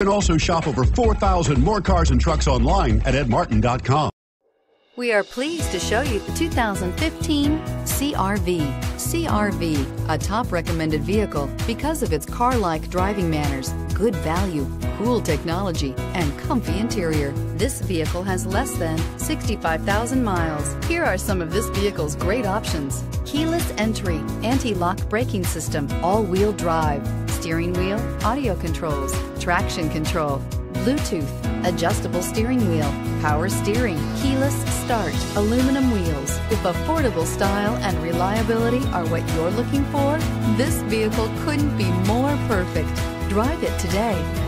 You can also shop over 4,000 more cars and trucks online at edmartin.com. We are pleased to show you the 2015 CRV. CRV, a top recommended vehicle because of its car like driving manners, good value, cool technology, and comfy interior. This vehicle has less than 65,000 miles. Here are some of this vehicle's great options keyless entry, anti lock braking system, all wheel drive, steering wheel, audio controls, traction control Bluetooth, adjustable steering wheel, power steering, keyless start, aluminum wheels. If affordable style and reliability are what you're looking for, this vehicle couldn't be more perfect. Drive it today.